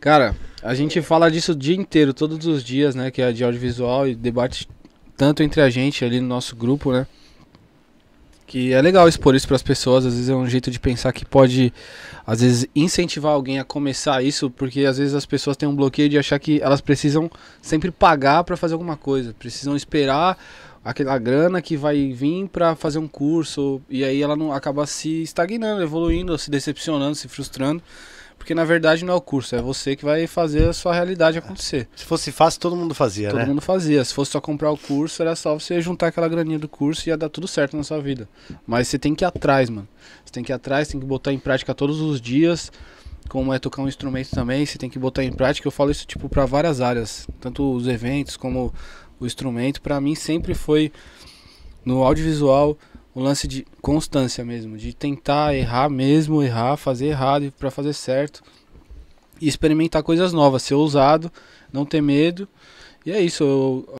Cara, a gente fala disso o dia inteiro, todos os dias, né? Que é de audiovisual e debate tanto entre a gente ali no nosso grupo, né? Que é legal expor isso para as pessoas, às vezes é um jeito de pensar que pode, às vezes, incentivar alguém a começar isso, porque às vezes as pessoas têm um bloqueio de achar que elas precisam sempre pagar para fazer alguma coisa, precisam esperar aquela grana que vai vir para fazer um curso, e aí ela não acaba se estagnando, evoluindo, se decepcionando, se frustrando. Porque na verdade não é o curso, é você que vai fazer a sua realidade acontecer. Se fosse fácil, todo mundo fazia, Todo né? mundo fazia. Se fosse só comprar o curso, era só você juntar aquela graninha do curso e ia dar tudo certo na sua vida. Mas você tem que ir atrás, mano. Você tem que ir atrás, tem que botar em prática todos os dias. Como é tocar um instrumento também, você tem que botar em prática. Eu falo isso tipo para várias áreas, tanto os eventos como o instrumento. Para mim sempre foi no audiovisual o lance de constância mesmo, de tentar errar mesmo, errar, fazer errado para fazer certo e experimentar coisas novas, ser ousado, não ter medo. E é isso, eu